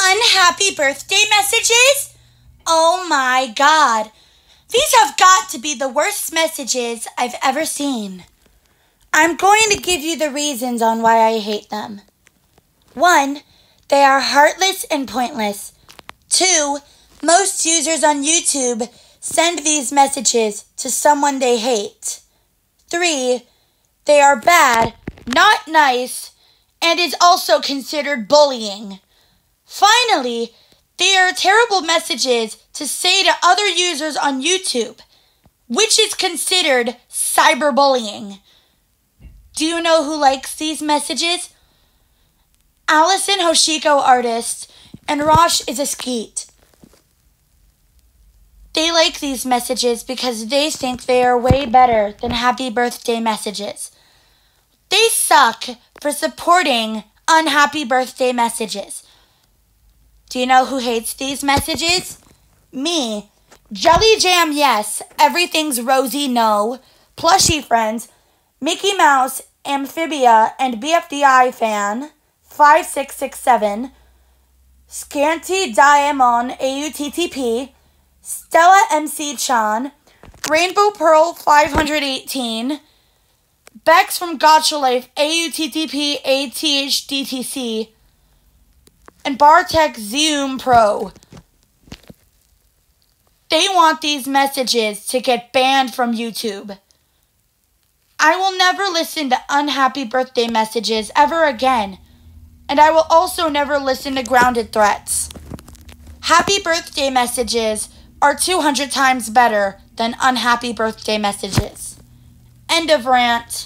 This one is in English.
Unhappy birthday messages? Oh my god. These have got to be the worst messages I've ever seen. I'm going to give you the reasons on why I hate them. One, they are heartless and pointless. Two, most users on YouTube send these messages to someone they hate. Three, they are bad, not nice, and is also considered bullying. Finally, they are terrible messages to say to other users on YouTube, which is considered cyberbullying. Do you know who likes these messages? Allison Hoshiko artist and Rosh is a skeet. They like these messages because they think they are way better than happy birthday messages. They suck for supporting unhappy birthday messages. Do you know who hates these messages? Me. Jelly Jam, yes. Everything's rosy, no. Plushy friends. Mickey Mouse, Amphibia, and BFDI fan. 5667. Scanty Diamond, AUTTP. Stella MC Chan. Rainbow Pearl 518. Bex from Gacha Life, a u t t p a t h d t c and Bartek Zoom Pro. They want these messages to get banned from YouTube. I will never listen to unhappy birthday messages ever again, and I will also never listen to grounded threats. Happy birthday messages are 200 times better than unhappy birthday messages. End of rant.